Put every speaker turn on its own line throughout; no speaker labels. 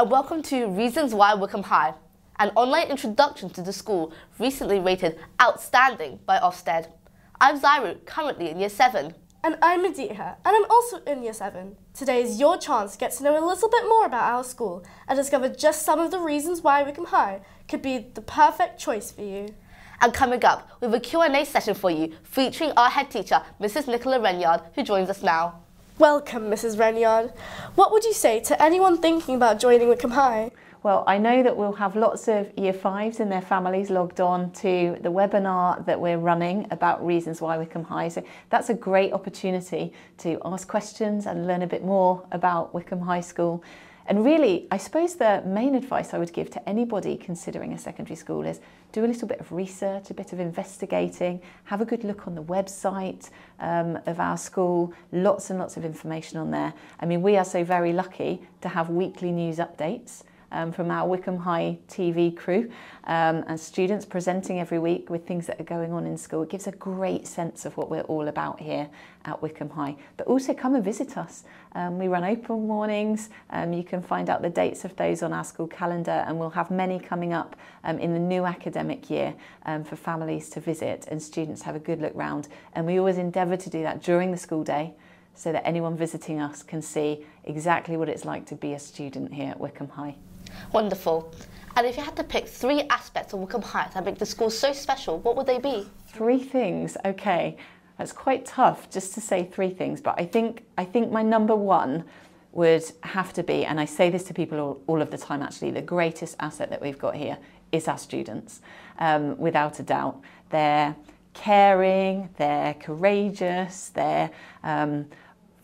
And welcome to Reasons Why Wycombe High, an online introduction to the school recently rated outstanding by Ofsted. I'm Zairu, currently in Year 7.
And I'm Mediha, and I'm also in Year 7. Today is your chance to get to know a little bit more about our school and discover just some of the reasons why Wycombe High could be the perfect choice for you.
And coming up, we have a Q&A session for you featuring our head teacher, Mrs Nicola Renyard, who joins us now.
Welcome, Mrs. Renyard. What would you say to anyone thinking about joining Wycombe High?
Well, I know that we'll have lots of year fives and their families logged on to the webinar that we're running about reasons why Wycombe High. So that's a great opportunity to ask questions and learn a bit more about Wycombe High School. And really, I suppose the main advice I would give to anybody considering a secondary school is do a little bit of research, a bit of investigating, have a good look on the website um, of our school, lots and lots of information on there. I mean, we are so very lucky to have weekly news updates um, from our Wycombe High TV crew um, and students presenting every week with things that are going on in school. It gives a great sense of what we're all about here at Wycombe High. But also come and visit us. Um, we run open mornings. Um, you can find out the dates of those on our school calendar and we'll have many coming up um, in the new academic year um, for families to visit and students have a good look round. And we always endeavour to do that during the school day so that anyone visiting us can see exactly what it's like to be a student here at Wycombe High.
Wonderful. And if you had to pick three aspects of Wycombe High that make the school so special, what would they be?
Three things. Okay, that's quite tough just to say three things, but I think I think my number one would have to be, and I say this to people all, all of the time actually, the greatest asset that we've got here is our students, um, without a doubt. They're caring, they're courageous, they're um,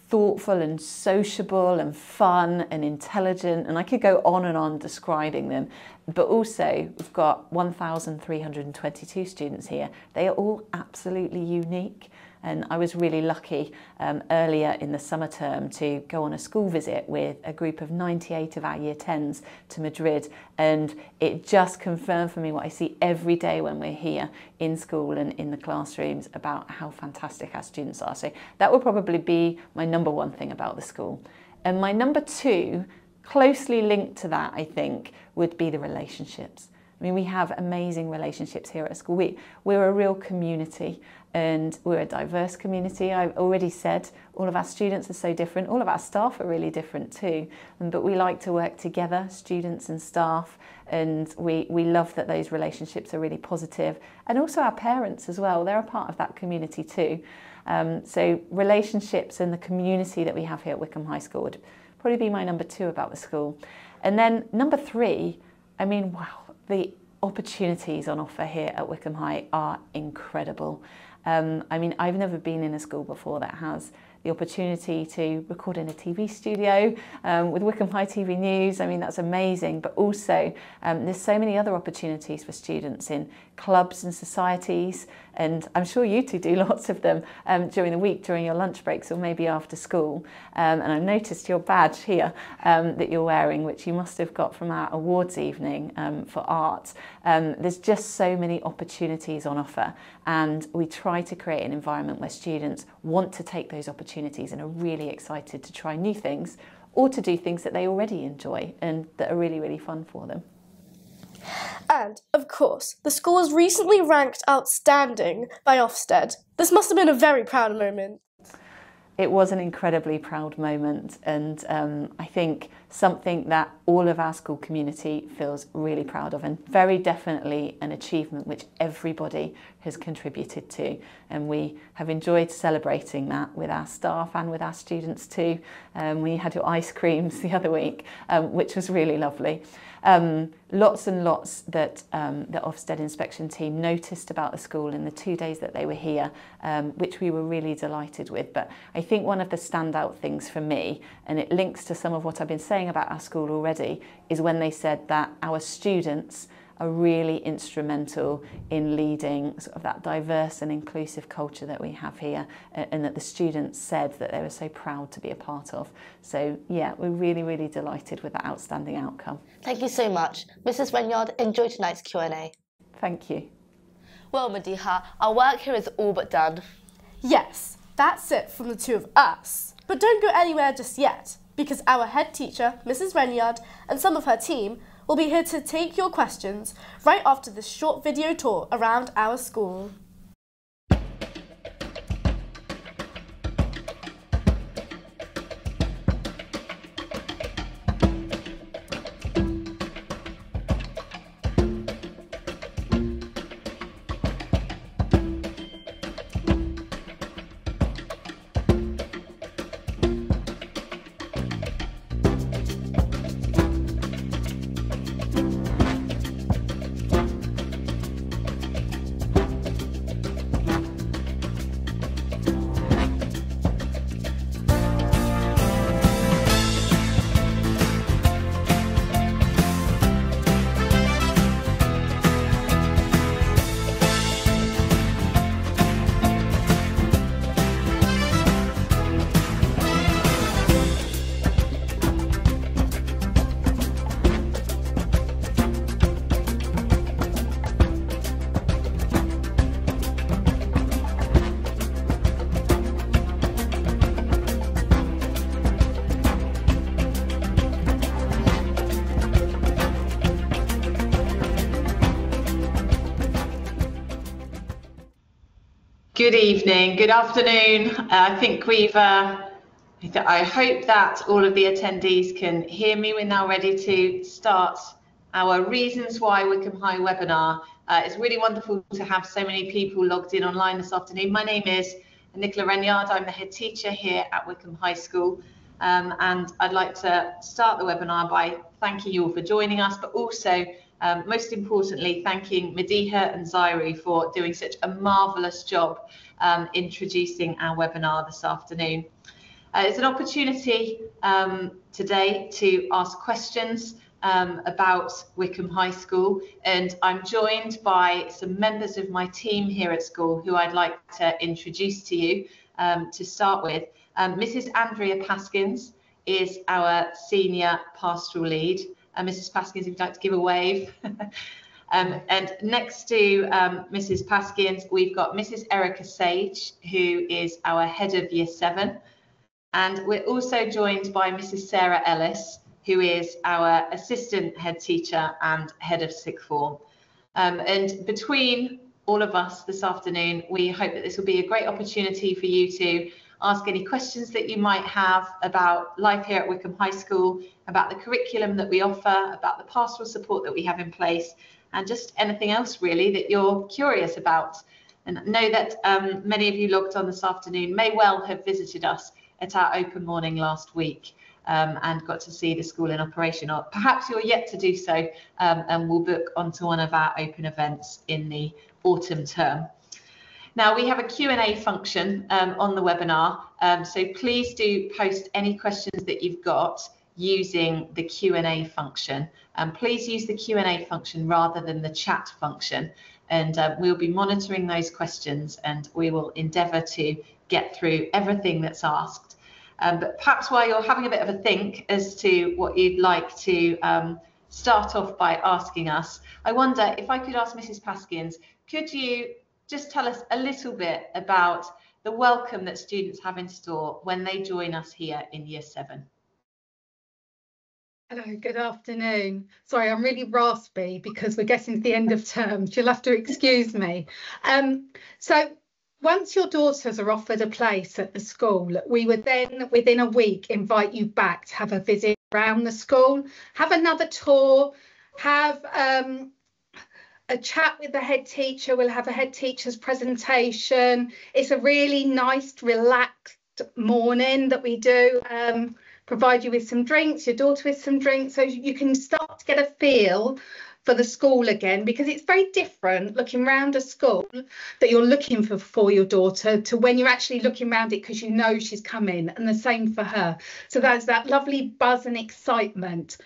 thoughtful and sociable and fun and intelligent. And I could go on and on describing them. But also, we've got 1,322 students here. They are all absolutely unique. And I was really lucky um, earlier in the summer term to go on a school visit with a group of 98 of our year 10s to Madrid. And it just confirmed for me what I see every day when we're here in school and in the classrooms about how fantastic our students are. So that would probably be my number one thing about the school. And my number two, closely linked to that, I think, would be the relationships. I mean, we have amazing relationships here at school. We, we're a real community and we're a diverse community. I've already said all of our students are so different. All of our staff are really different too. But we like to work together, students and staff, and we, we love that those relationships are really positive. And also our parents as well, they're a part of that community too. Um, so relationships and the community that we have here at Wycombe High School would probably be my number two about the school. And then number three, I mean, wow, the opportunities on offer here at Wycombe High are incredible. Um, I mean, I've never been in a school before that has the opportunity to record in a TV studio um, with Wickham High TV News. I mean, that's amazing. But also, um, there's so many other opportunities for students in clubs and societies and I'm sure you two do lots of them um, during the week, during your lunch breaks or maybe after school. Um, and I've noticed your badge here um, that you're wearing, which you must have got from our awards evening um, for art. Um, there's just so many opportunities on offer and we try to create an environment where students want to take those opportunities and are really excited to try new things or to do things that they already enjoy and that are really, really fun for them.
And, of course, the school was recently ranked outstanding by Ofsted. This must have been a very proud moment.
It was an incredibly proud moment, and um, I think something that all of our school community feels really proud of, and very definitely an achievement which everybody has contributed to. And we have enjoyed celebrating that with our staff and with our students too. Um, we had your ice creams the other week, um, which was really lovely. Um, lots and lots that um, the Ofsted inspection team noticed about the school in the two days that they were here, um, which we were really delighted with. But I think one of the standout things for me, and it links to some of what I've been saying about our school already, is when they said that our students are really instrumental in leading sort of that diverse and inclusive culture that we have here and that the students said that they were so proud to be a part of. So yeah, we're really, really delighted with that outstanding outcome.
Thank you so much. Mrs Renyard, enjoy tonight's Q&A.
Thank you.
Well, Mediha, our work here is all but done.
Yes, that's it from the two of us. But don't go anywhere just yet. because our head teacher, Mrs. Renyard, and some of her team will be here to take your questions right after this short video tour around our school.
Good evening, good afternoon. Uh, I think we've, uh, I hope that all of the attendees can hear me. We're now ready to start our Reasons Why Wycombe High webinar. Uh, it's really wonderful to have so many people logged in online this afternoon. My name is Nicola Renyard. I'm the head teacher here at Wycombe High School. Um, and I'd like to start the webinar by thanking you all for joining us, but also um, most importantly, thanking Mediha and Zairu for doing such a marvellous job um, introducing our webinar this afternoon. Uh, it's an opportunity um, today to ask questions um, about Wycombe High School and I'm joined by some members of my team here at school who I'd like to introduce to you um, to start with. Mrs um, Andrea Paskins is our senior pastoral lead uh, Mrs. Paskins, if you'd like to give a wave. um, and next to um, Mrs. Paskins, we've got Mrs. Erica Sage, who is our head of year seven. And we're also joined by Mrs. Sarah Ellis, who is our assistant head teacher and head of sixth form. Um, and between all of us this afternoon, we hope that this will be a great opportunity for you to ask any questions that you might have about life here at Wycombe High School, about the curriculum that we offer, about the pastoral support that we have in place, and just anything else really that you're curious about. And know that um, many of you logged on this afternoon may well have visited us at our open morning last week. Um, and got to see the school in operation, or perhaps you're yet to do so, um, and we'll book onto one of our open events in the autumn term. Now we have a Q&A function um, on the webinar, um, so please do post any questions that you've got using the Q&A function. And please use the Q&A function rather than the chat function. And uh, we'll be monitoring those questions and we will endeavour to get through everything that's asked. Um, but perhaps while you're having a bit of a think as to what you'd like to um, start off by asking us, I wonder if I could ask Mrs. Paskins, could you just tell us a little bit about the welcome that students have in store when they join us here in year seven.
Hello, good afternoon. Sorry, I'm really raspy because we're getting to the end of term. You'll have to excuse me. Um, so once your daughters are offered a place at the school, we would then within a week invite you back to have a visit around the school, have another tour, have um, a chat with the head teacher. We'll have a head teacher's presentation. It's a really nice, relaxed morning that we do. Um, provide you with some drinks, your daughter with some drinks, so you can start to get a feel for the school again because it's very different looking around a school that you're looking for for your daughter to when you're actually looking around it because you know she's coming and the same for her so there's that lovely buzz and excitement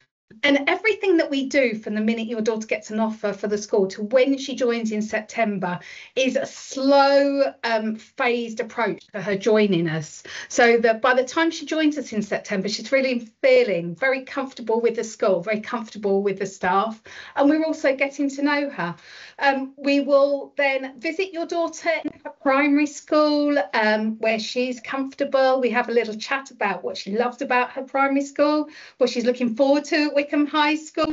and everything that we do from the minute your daughter gets an offer for the school to when she joins in September is a slow, um, phased approach for her joining us. So that by the time she joins us in September, she's really feeling very comfortable with the school, very comfortable with the staff, and we're also getting to know her. Um, we will then visit your daughter in her primary school um, where she's comfortable. We have a little chat about what she loved about her primary school, what she's looking forward to Wycombe High School,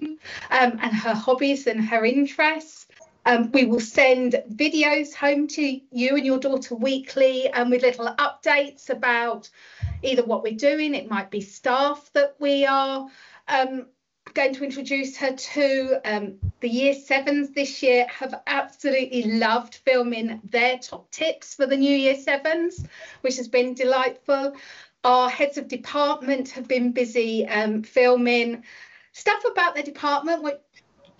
um, and her hobbies and her interests. Um, we will send videos home to you and your daughter weekly um, with little updates about either what we're doing, it might be staff that we are um, going to introduce her to. Um, the year sevens this year have absolutely loved filming their top tips for the new year sevens, which has been delightful. Our heads of department have been busy um, filming stuff about the department, what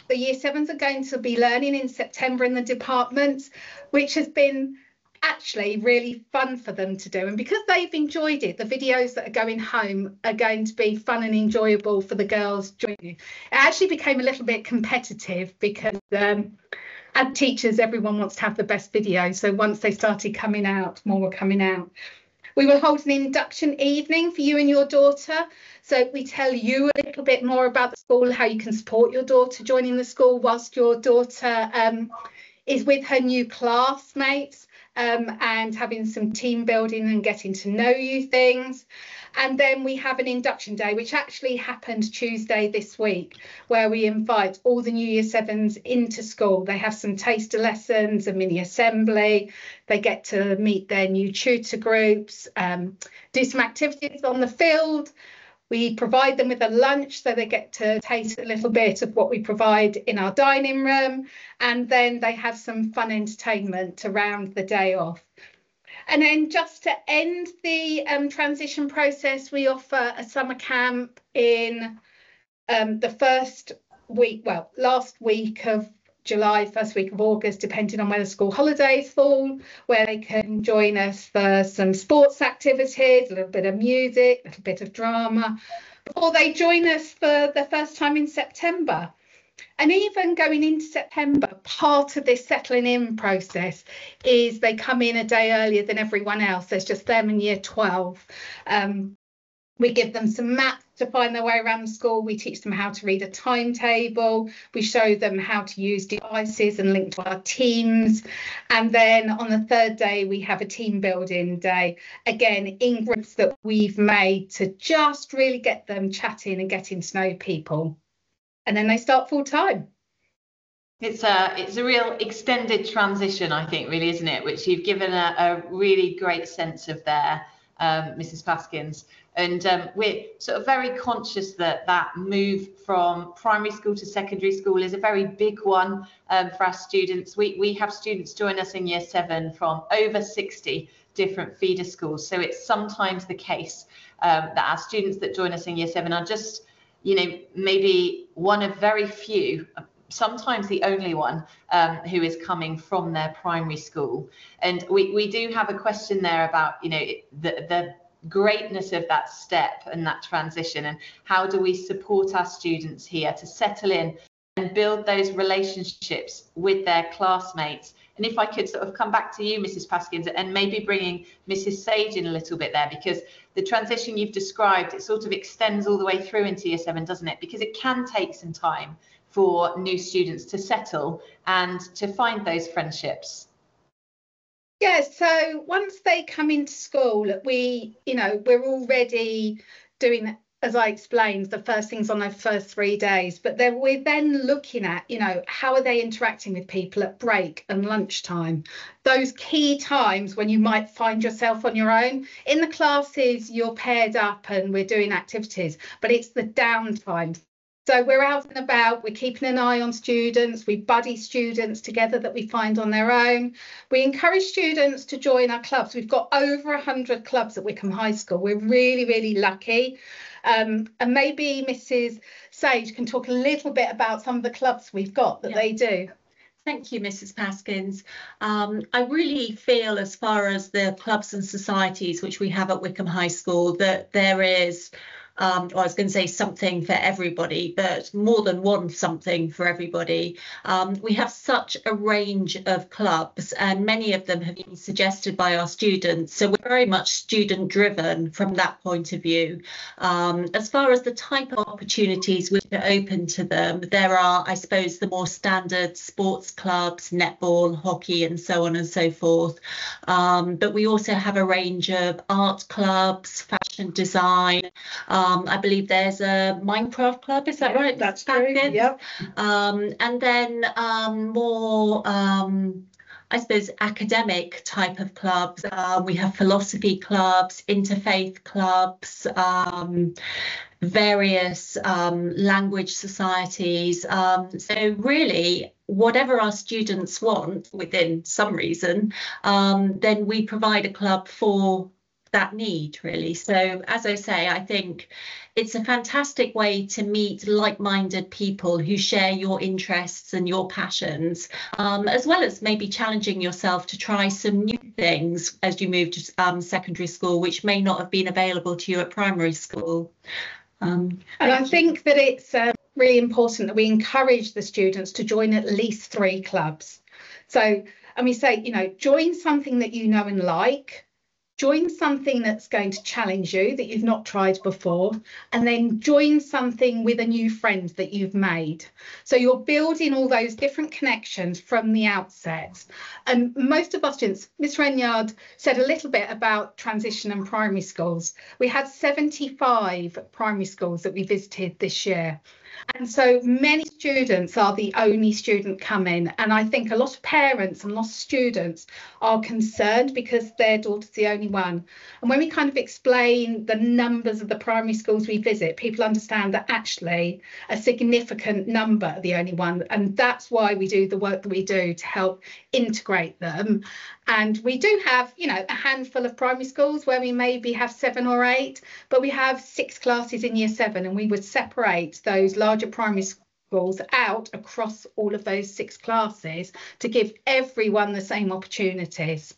the year sevens are going to be learning in September in the departments, which has been actually really fun for them to do. And because they've enjoyed it, the videos that are going home are going to be fun and enjoyable for the girls joining. It actually became a little bit competitive because um, as teachers, everyone wants to have the best video. So once they started coming out, more were coming out. We will hold an induction evening for you and your daughter. So we tell you a little bit more about the school, how you can support your daughter joining the school whilst your daughter um, is with her new classmates um, and having some team building and getting to know you things. And then we have an induction day, which actually happened Tuesday this week, where we invite all the New Year Sevens into school. They have some taster lessons, a mini assembly. They get to meet their new tutor groups, um, do some activities on the field, we provide them with a lunch so they get to taste a little bit of what we provide in our dining room, and then they have some fun entertainment to round the day off. And then just to end the um, transition process, we offer a summer camp in um, the first week, well, last week of July, first week of August, depending on where the school holidays fall, where they can join us for some sports activities, a little bit of music, a little bit of drama, or they join us for the first time in September. And even going into September, part of this settling in process is they come in a day earlier than everyone else. There's just them in year 12. Um, we give them some maps to find their way around the school. We teach them how to read a timetable. We show them how to use devices and link to our teams. And then on the third day, we have a team building day, again, in groups that we've made to just really get them chatting and getting to know people. And then they start full time.
It's a it's a real extended transition, I think, really, isn't it? Which you've given a, a really great sense of there, um, Mrs. Paskins. And um, we're sort of very conscious that that move from primary school to secondary school is a very big one um, for our students. We, we have students join us in year seven from over 60 different feeder schools. So it's sometimes the case um, that our students that join us in year seven are just, you know, maybe one of very few, sometimes the only one um, who is coming from their primary school. And we, we do have a question there about, you know, the, the greatness of that step and that transition and how do we support our students here to settle in and build those relationships with their classmates and if I could sort of come back to you, Mrs. Paskins, and maybe bringing Mrs. Sage in a little bit there, because the transition you've described, it sort of extends all the way through into year seven, doesn't it? Because it can take some time for new students to settle and to find those friendships.
Yeah, so once they come into school, we, you know, we're already doing, as I explained, the first things on their first three days, but then we're then looking at, you know, how are they interacting with people at break and lunchtime? Those key times when you might find yourself on your own. In the classes, you're paired up and we're doing activities, but it's the downtime so we're out and about, we're keeping an eye on students, we buddy students together that we find on their own. We encourage students to join our clubs. We've got over 100 clubs at Wycombe High School. We're really, really lucky. Um, and maybe Mrs. Sage can talk a little bit about some of the clubs we've got that yeah. they do.
Thank you, Mrs. Paskins. Um, I really feel, as far as the clubs and societies which we have at Wycombe High School, that there is um, or I was going to say something for everybody, but more than one something for everybody. Um, we have such a range of clubs, and many of them have been suggested by our students. So we're very much student driven from that point of view. Um, as far as the type of opportunities which are open to them, there are, I suppose, the more standard sports clubs, netball, hockey, and so on and so forth. Um, but we also have a range of art clubs, design. Um, I believe there's a Minecraft club, is that
Yeah,
right?
that's true, yep.
Um, and then um, more, um, I suppose, academic type of clubs. Uh, we have philosophy clubs, interfaith clubs, um, various um, language societies. Um, so really, whatever our students want within some reason, um, then we provide a club for that need really. So as I say, I think it's a fantastic way to meet like-minded people who share your interests and your passions, um, as well as maybe challenging yourself to try some new things as you move to um, secondary school, which may not have been available to you at primary school. Um,
And I think that it's uh, really important that we encourage the students to join at least three clubs. So, and we say, you know, join something that you know and like, join something that's going to challenge you that you've not tried before, and then join something with a new friend that you've made. So you're building all those different connections from the outset. And most of our students, Miss Renyard said a little bit about transition and primary schools. We had 75 primary schools that we visited this year. And so many students are the only student coming. And I think a lot of parents and a lot of students are concerned because their daughter's the only one. And when we kind of explain the numbers of the primary schools we visit, people understand that actually a significant number are the only one. And that's why we do the work that we do to help integrate them. And we do have, you know, a handful of primary schools where we maybe have seven or eight, but we have six classes in year seven, and we would separate those larger primary schools out across all of those six classes to give everyone the same opportunities.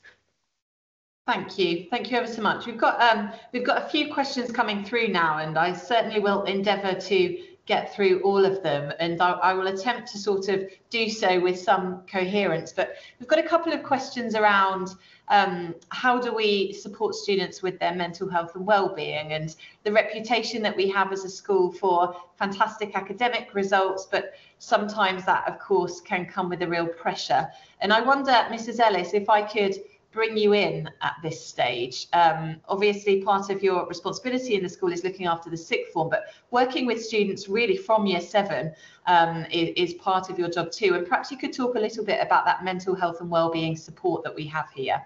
Thank you. Thank you ever so much. We've got um, we've got a few questions coming through now, and I certainly will endeavour to get through all of them, and I, I will attempt to sort of do so with some coherence. But we've got a couple of questions around um, how do we support students with their mental health and well-being, and the reputation that we have as a school for fantastic academic results, but sometimes that, of course, can come with a real pressure. And I wonder, Mrs. Ellis, if I could bring you in at this stage. Um, obviously, part of your responsibility in the school is looking after the sixth form, but working with students really from year seven um, is, is, part of your job too. And perhaps you could talk a little bit about that mental health and wellbeing support that we have here.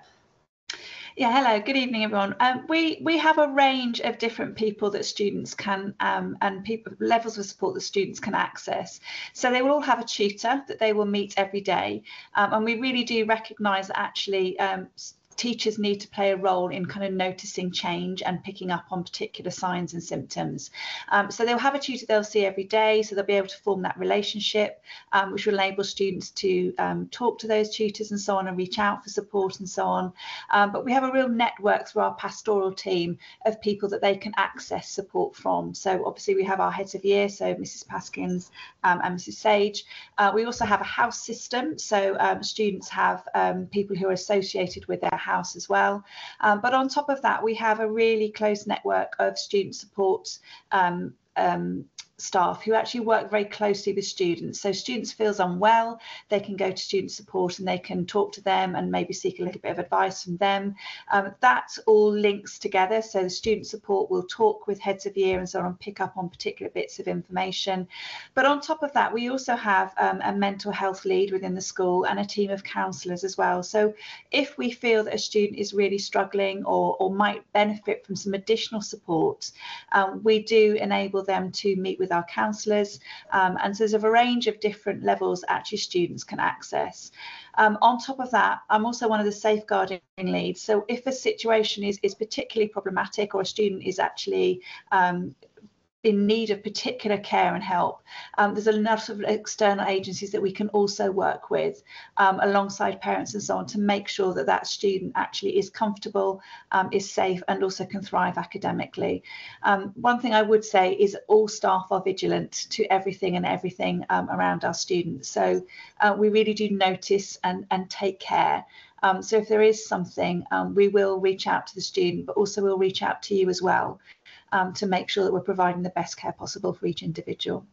Yeah, hello, good evening, everyone. Um, we we have a range of different people that students can um, and people levels of support that students can access. So they will all have a tutor that they will meet every day, um, and we really do recognise that actually um, teachers need to play a role in kind of noticing change and picking up on particular signs and symptoms. Um, so they'll have a tutor they'll see every day, so they'll be able to form that relationship, um, which will enable students to um, talk to those tutors and so on and reach out for support and so on. Um, but we have a real network through our pastoral team of people that they can access support from. So obviously we have our heads of year, so Mrs. Paskins um, and Mrs. Sage. Uh, we also have a house system, so um, students have people who are associated with their house as well. Um, but on top of that, we have a really close network of student support um, um, staff who actually work very closely with students. So students feels unwell, they can go to student support and they can talk to them and maybe seek a little bit of advice from them. Um, that all links together. So the student support will talk with heads of year and so on, pick up on particular bits of information. But on top of that, we also have um, a mental health lead within the school and a team of counsellors as well. So if we feel that a student is really struggling or, or might benefit from some additional support, um, we do enable them to meet with our counsellors. Um, and so there's a range of different levels actually students can access. Um, on top of that, I'm also one of the safeguarding leads. So if a situation is, is particularly problematic or a student is actually um, in need of particular care and help, um, there's a lot of external agencies that we can also work with um, alongside parents and so on to make sure that that student actually is comfortable, um, is safe, and also can thrive academically. Um, one thing I would say is all staff are vigilant to everything and everything um, around our students. So uh, we really do notice and, and take care. Um, so if there is something, we will reach out to the student, but also we'll reach out to you as well um, to make sure that we're providing the best care possible for each individual.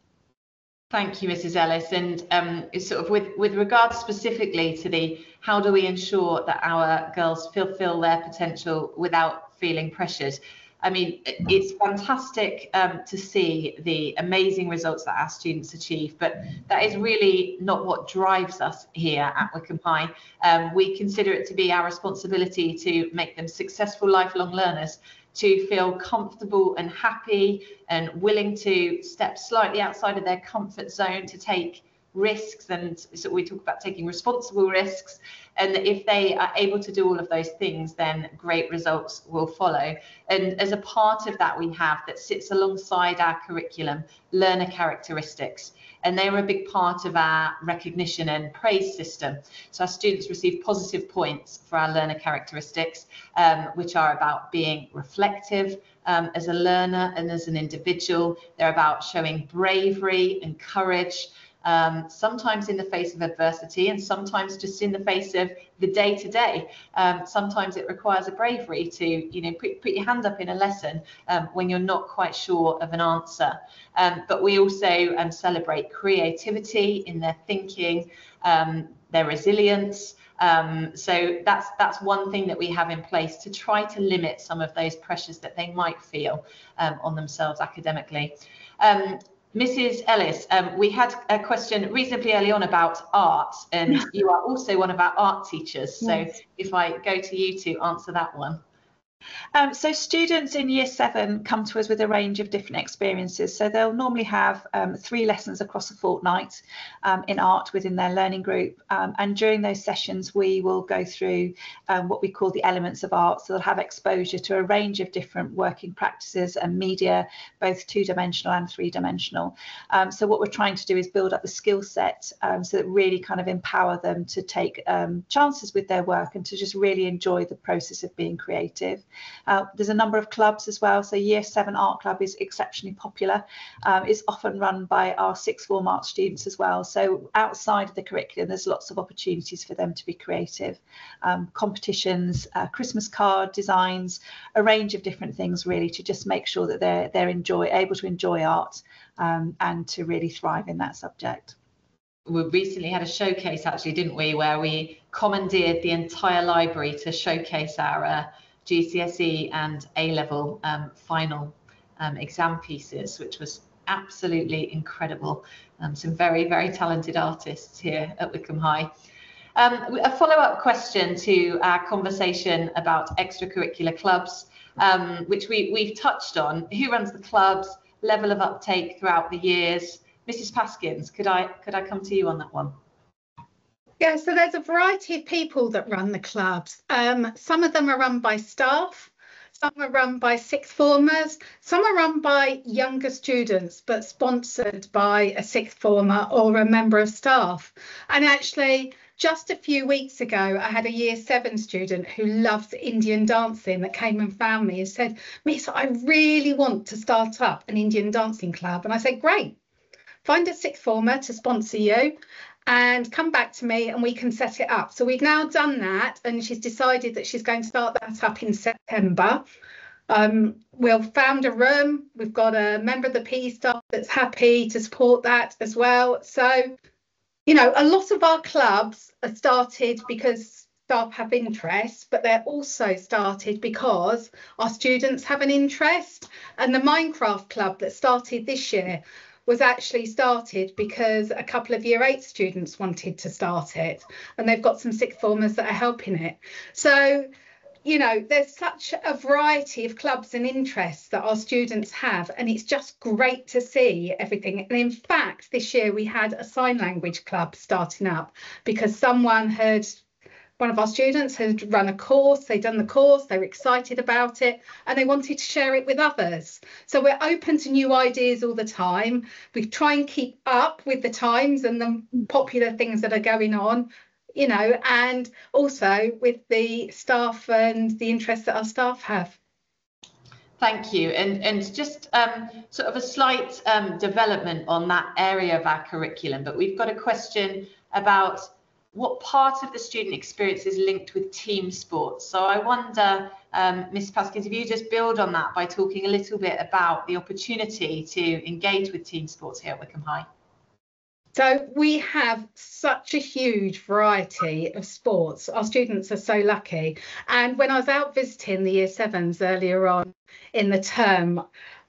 Thank you, Mrs. Ellis. And um, sort of with, with regards specifically to the how do we ensure that our girls fulfill their potential without feeling pressured? I mean, it's fantastic um, to see the amazing results that our students achieve, but that is really not what drives us here at Wycombe High. Um, we consider it to be our responsibility to make them successful lifelong learners to feel comfortable and happy and willing to step slightly outside of their comfort zone to take risks and so we talk about taking responsible risks and if they are able to do all of those things then great results will follow and as a part of that we have that sits alongside our curriculum learner characteristics and they are a big part of our recognition and praise system. So our students receive positive points for our learner characteristics, um, which are about being reflective um, as a learner and as an individual. They're about showing bravery and courage, um, sometimes in the face of adversity and sometimes just in the face of the day to day. sometimes it requires a bravery to, you know, put, put your hand up in a lesson um, when you're not quite sure of an answer. Um, but we also um, celebrate creativity in their thinking, um, their resilience. Um, so that's that's one thing that we have in place to try to limit some of those pressures that they might feel on themselves academically. Um, Mrs. Ellis, um, we had a question reasonably early on about art, and you are also one of our art teachers. So yes. if I go to you to answer that one.
Um, so students in year seven come to us with a range of different experiences. So they'll normally have um, three lessons across a fortnight um, in art within their learning group. Um, and during those sessions, we will go through um, what we call the elements of art. So they'll have exposure to a range of different working practices and media, both two-dimensional and three-dimensional. Um, so what we're trying to do is build up the skill set so that really kind of empower them to take chances with their work and to just really enjoy the process of being creative. Uh, there's a number of clubs as well. So Year 7 Art Club is exceptionally popular. Um, it's often run by our sixth form art students as well. So outside of the curriculum, there's lots of opportunities for them to be creative. Um, competitions, uh, Christmas card designs, a range of different things really to just make sure that they're, they're enjoy, able to enjoy art um, and to really thrive in that subject
we recently had a showcase actually didn't we where we commandeered the entire library to showcase our uh, GCSE and A level um, final um, exam pieces, which was absolutely incredible. Um, some very, very talented artists here at Wycombe High. Um, a follow-up question to our conversation about extracurricular clubs, um, which we, we've touched on. Who runs the clubs, level of uptake throughout the years? Mrs. Paskins, could I, could I come to you on that one?
Yeah, so there's a variety of people that run the clubs. Um, some of them are run by staff, some are run by sixth formers, some are run by younger students, but sponsored by a sixth former or a member of staff. And actually, just a few weeks ago, I had a year seven student who loves Indian dancing that came and found me and said, Miss, I really want to start up an Indian dancing club. And I said, Great, find a sixth former to sponsor you and come back to me and we can set it up. So we've now done that and she's decided that she's going to start that up in September. Um, we've found a room. We've got a member of the PE staff that's happy to support that as well. So, you know, a lot of our clubs are started because staff have interest, but they're also started because our students have an interest. And the Minecraft club that started this year was actually started because a couple of year eight students wanted to start it and they've got some sixth formers that are helping it. So, you know, there's such a variety of clubs and interests that our students have, and it's just great to see everything. And in fact, this year we had a sign language club starting up because someone had one of our students had run a course, they'd done the course, they were excited about it, and they wanted to share it with others. So we're open to new ideas all the time. We try and keep up with the times and the popular things that are going on, you know, and also with the staff and the interests that our staff have.
Thank you. And, and just um, sort of a slight um, development on that area of our curriculum, but we've got a question about what part of the student experience is linked with team sports. So I wonder, um, Ms. Paskins, if you just build on that by talking a little bit about the opportunity to engage with team sports here at Wycombe High.
So we have such a huge variety of sports. Our students are so lucky. And when I was out visiting the year sevens earlier on in the term,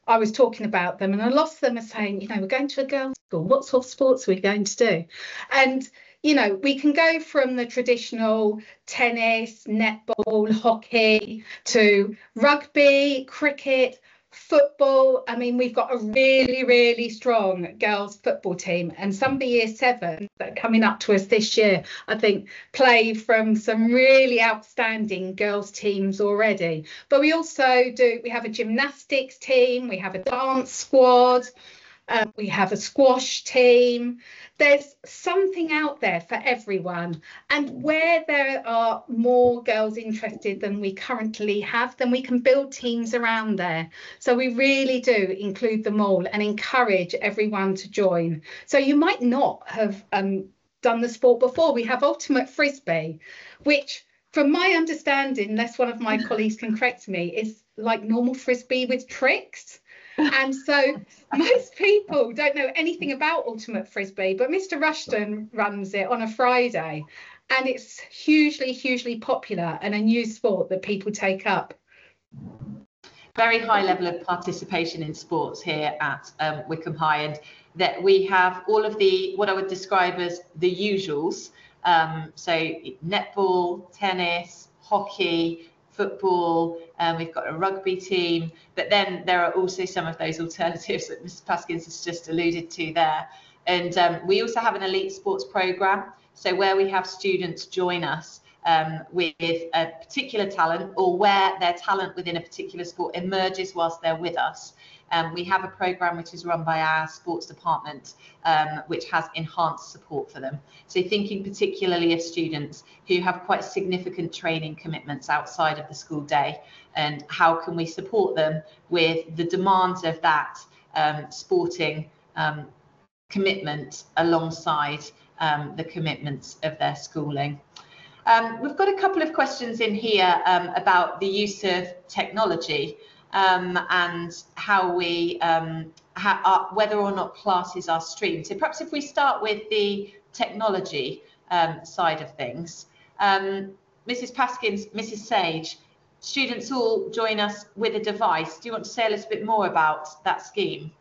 I was talking about them and lot of them are saying, you know, we're going to a girls' school. What sort of sports are we going to do? And you know, we can go from the traditional tennis, netball, hockey to rugby, cricket, football. I mean, we've got a really, really strong girls' football team, and some of the year seven that are coming up to us this year, I think, play from some really outstanding girls' teams already. But we also do, we have a gymnastics team, we have a dance squad. Um, we have a squash team. There's something out there for everyone. And where there are more girls interested than we currently have, then we can build teams around there. So we really do include them all and encourage everyone to join. So you might not have um, done the sport before. We have Ultimate Frisbee, which from my understanding, unless one of my colleagues can correct me, is like normal frisbee with tricks. And so most people don't know anything about Ultimate Frisbee, but Mr. Rushton runs it on a Friday. And it's hugely, hugely popular and a new sport that people take up.
Very high level of participation in sports here at um, Wycombe High, and that we have all of the what I would describe as the usuals. Um, so netball, tennis, hockey, football, um, we've got a rugby team, but then there are also some of those alternatives that Mrs. Paskins has just alluded to there. And um, we also have an elite sports program. So where we have students join us um, with a particular talent or where their talent within a particular sport emerges whilst they're with us. Um, we have a program which is run by our sports department, um, which has enhanced support for them. So thinking particularly of students who have quite significant training commitments outside of the school day, and how can we support them with the demands of that um, sporting um, commitment alongside um, the commitments of their schooling. Um, we've got a couple of questions in here about the use of technology um, and how we um, ha uh, whether or not classes are streamed. So perhaps if we start with the technology um, side of things, Mrs. Um, Paskins, Mrs. Sage, students all join us with a device. Do you want to say a little bit more about that scheme?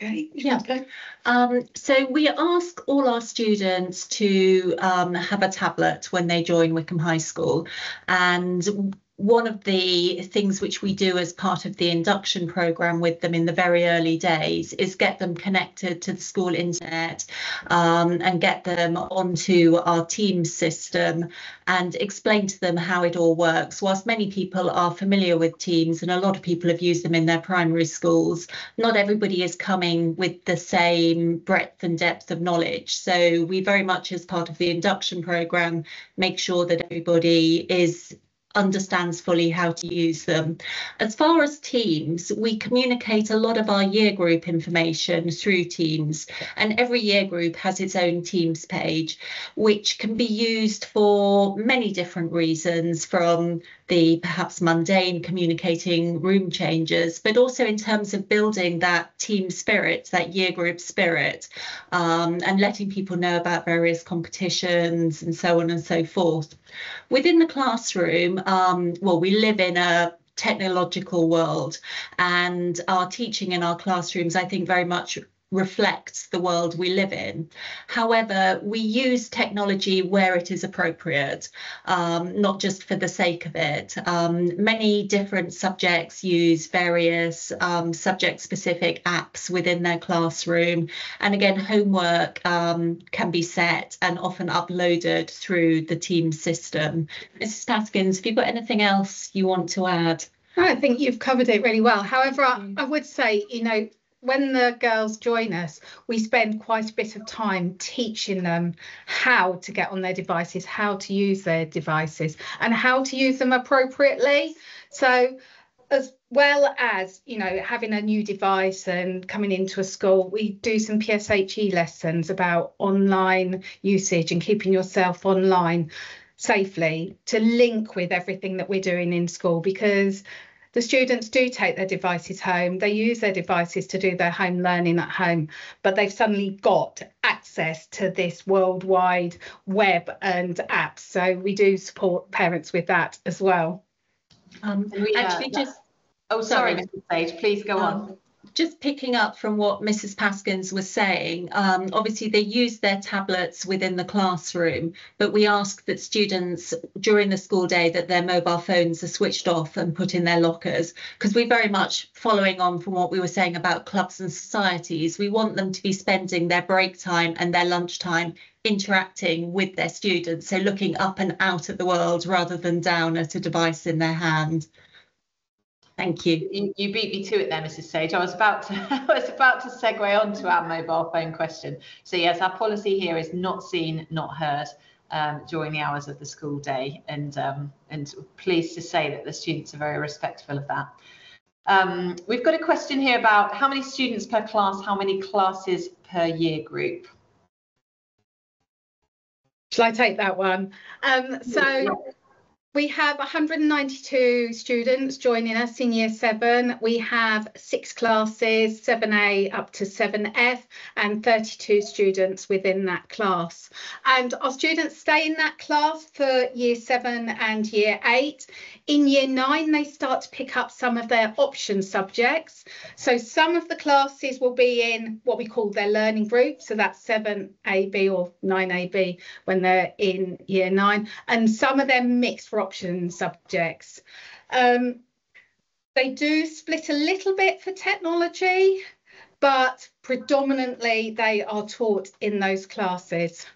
Okay. Yeah. Okay. Um, so we ask all our students to um, have a tablet when they join Wycombe High School, and one of the things which we do as part of the induction program with them in the very early days is get them connected to the school internet um, and get them onto our Teams system and explain to them how it all works. Whilst many people are familiar with Teams and a lot of people have used them in their primary schools, not everybody is coming with the same breadth and depth of knowledge. So we very much as part of the induction program make sure that everybody is understands fully how to use them. As far as Teams, we communicate a lot of our year group information through Teams, and every year group has its own Teams page, which can be used for many different reasons from the perhaps mundane communicating room changes, but also in terms of building that team spirit, that year group spirit, um, and letting people know about various competitions and so on and so forth. Within the classroom, um, well, we live in a technological world and our teaching in our classrooms, I think, very much reflects the world we live in. However, we use technology where it is appropriate, um, not just for the sake of it. Um, many different subjects use various um, subject specific apps within their classroom. And again, homework um, can be set and often uploaded through the team system. Mrs. Paskins, have you got anything else you want to add?
I think you've covered it really well. However, I, I would say, you know, when the girls join us, we spend quite a bit of time teaching them how to get on their devices, how to use their devices, and how to use them appropriately. So, as well as you know having a new device and coming into a school we do some pshe lessons about online usage and keeping yourself online safely to link with everything that we're doing in school because the students do take their devices home, they use their devices to do their home learning at home, but they've suddenly got access to this worldwide web and apps. So we do support parents with that as well.
Um, we, uh, actually, just
oh, sorry, sorry, Mrs. Sage, please go um, on
just picking up from what Mrs. Paskins was saying, um, obviously they use their tablets within the classroom, but we ask that students during the school day that their mobile phones are switched off and put in their lockers, because we're very much following on from what we were saying about clubs and societies. We want them to be spending their break time and their lunchtime interacting with their students, so looking up and out at the world rather than down at a device in their hand. Thank you.
you. you. beat me to it there, Mrs. Sage. I was about to I was about to segue on to our mobile phone question. So yes, our policy here is not seen, not heard um, during the hours of the school day, and um, and pleased to say that the students are very respectful of that. Um, we've got a question here about how many students per class, how many classes per year group.
Shall I take that one? Um, so we have 192 students joining us in year seven. We have six classes, 7A up to 7F, and 32 students within that class. And our students stay in that class for year seven and year eight. In year nine, they start to pick up some of their option subjects. So some of the classes will be in what we call their learning group. So that's 7AB or 9AB when they're in year nine. And some of them mixed for option subjects. Um, they do split a little bit for technology, but predominantly they are taught in those classes.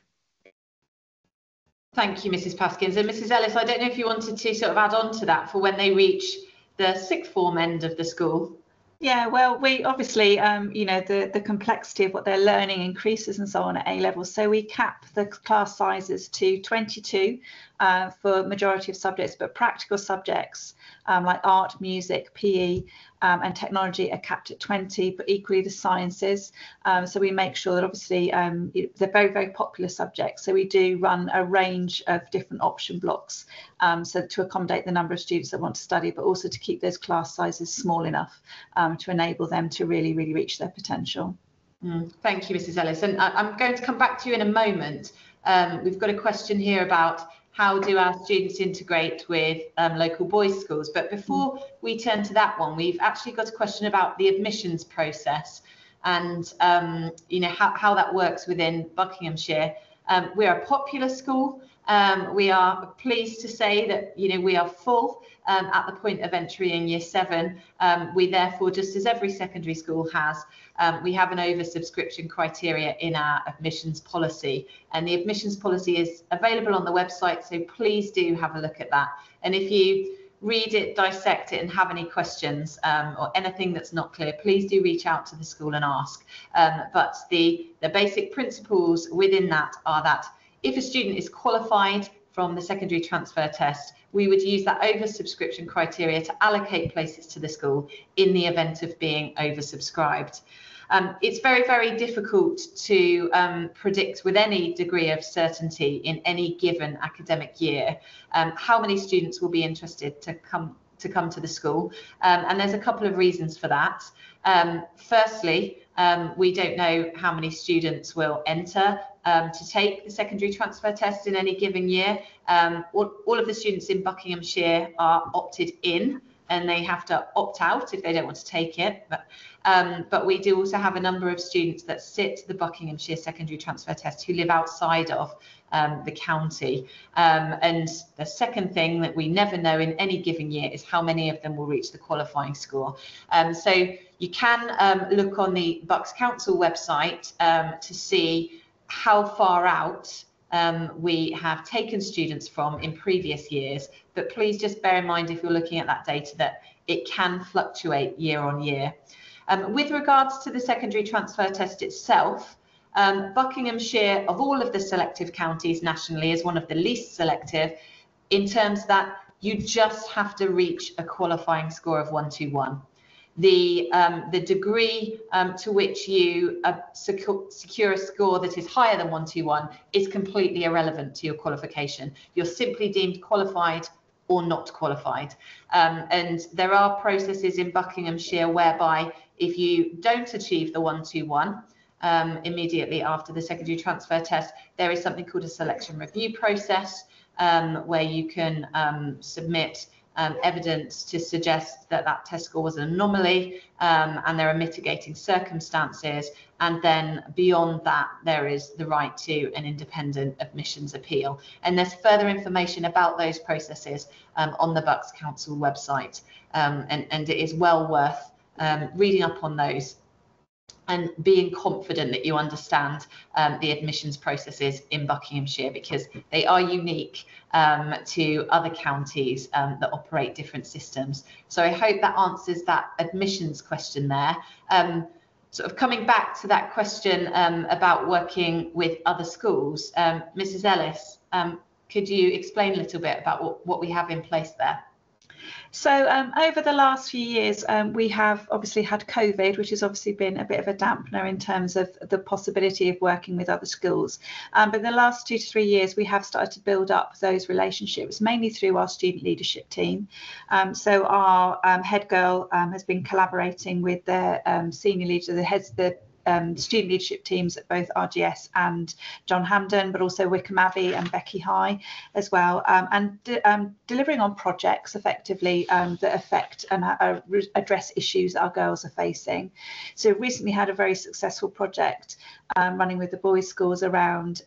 Thank you, Mrs. Paskins. And Mrs. Ellis, I don't know if you wanted to sort of add on to that for when they reach the sixth form end of the school.
Yeah, well, we obviously, um, you know, the, the complexity of what they're learning increases and so on at A level. So we cap the class sizes to 22 uh, for majority of subjects, but practical subjects um, like art, music, PE, um, and technology are capped at 20, but equally the sciences. Um, so we make sure that obviously um, they're very, very popular subjects. So we do run a range of different option blocks um, so to accommodate the number of students that want to study, but also to keep those class sizes small enough um, to enable them to really, really reach their potential.
Mm, thank you, Mrs. Ellis. And I, am going to come back to you in a moment. Um, we've got a question here about how do our students integrate with um, local boys schools? But before we turn to that one, we've actually got a question about the admissions process and um, you know how, how that works within Buckinghamshire. Um, we're a popular school. Um, we are pleased to say that you know we are full um, at the point of entry in year seven. Um, we therefore, just as every secondary school has, um, we have an oversubscription criteria in our admissions policy, and the admissions policy is available on the website. So please do have a look at that. And if you read it, dissect it, and have any questions um, or anything that's not clear, please do reach out to the school and ask. Um, but the the basic principles within that are that if a student is qualified from the secondary transfer test, we would use that oversubscription criteria to allocate places to the school in the event of being oversubscribed. Um, it's very, very difficult to um, predict with any degree of certainty in any given academic year um, how many students will be interested to come to come to the school. Um, and there's a couple of reasons for that. Um, firstly, um, we don't know how many students will enter um, to take the secondary transfer test in any given year. Um, all, all, of the students in Buckinghamshire are opted in and they have to opt out if they don't want to take it. But, um, but we do also have a number of students that sit the Buckinghamshire secondary transfer test who live outside of um, the county. Um, and the second thing that we never know in any given year is how many of them will reach the qualifying score. Um, so you can um, look on the Bucks Council website um, to see how far out um, we have taken students from in previous years. But please just bear in mind if you're looking at that data that it can fluctuate year on year. Um, with regards to the secondary transfer test itself, um, Buckinghamshire, of all of the selective counties nationally, is one of the least selective in terms that you just have to reach a qualifying score of 121. The, um, the degree um, to which you uh, secure, secure a score that is higher than 121 is completely irrelevant to your qualification. You're simply deemed qualified or not qualified. Um, and there are processes in Buckinghamshire whereby if you don't achieve the 121, um, immediately after the secondary transfer test, there is something called a selection review process um, where you can um, submit um, evidence to suggest that that test score was an anomaly um, and there are mitigating circumstances. And then beyond that, there is the right to an independent admissions appeal. And there's further information about those processes um, on the Bucks Council website. and, and it is well worth reading up on those and being confident that you understand um, the admissions processes in Buckinghamshire because they are unique um, to other counties um, that operate different systems. So I hope that answers that admissions question there. Um, sort of coming back to that question um, about working with other schools, Mrs. Um, Ellis, could you explain a little bit about what, what we have in place there?
So um, over the last few years, um, we have obviously had COVID, which has obviously been a bit of a dampener in terms of the possibility of working with other schools. Um, but in the last two to three years, we have started to build up those relationships, mainly through our student leadership team. Um, so our um, head girl um, has been collaborating with the senior leader, the heads, the um, student leadership teams at both RGS and John Hampden, but also Wycombe Abbey and Becky High as well, um, and de um, delivering on projects effectively um, that affect and uh, address issues our girls are facing. So recently had a very successful project um, running with the boys' schools around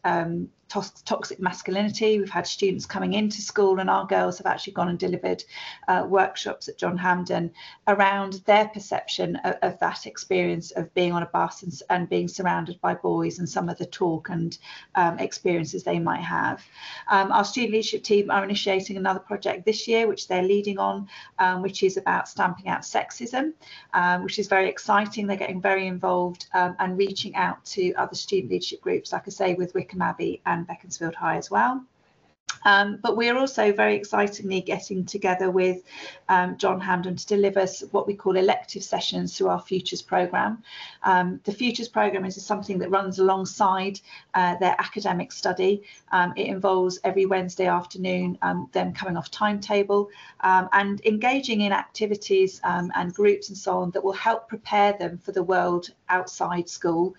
toxic masculinity. We've had students coming into school, and our girls have actually gone and delivered uh, workshops at John Hampden around their perception of, of that experience of being on a bus and, and, being surrounded by boys and some of the talk and um, experiences they might have. Um, our student leadership team are initiating another project this year, which they're leading on, um, which is about stamping out sexism, um, which is very exciting. They're getting very involved um, and reaching out to other student leadership groups, like I say, with Wycombe Abbey and Beaconsfield High as well. Um, but we're also very excitingly getting together with um, John Hampden to deliver what we call elective sessions through our Futures programme. Um, the Futures programme is something that runs alongside uh, their academic study. Um, it involves every Wednesday afternoon um, them coming off timetable um, and engaging in activities and groups and so on that will help prepare them for the world outside school.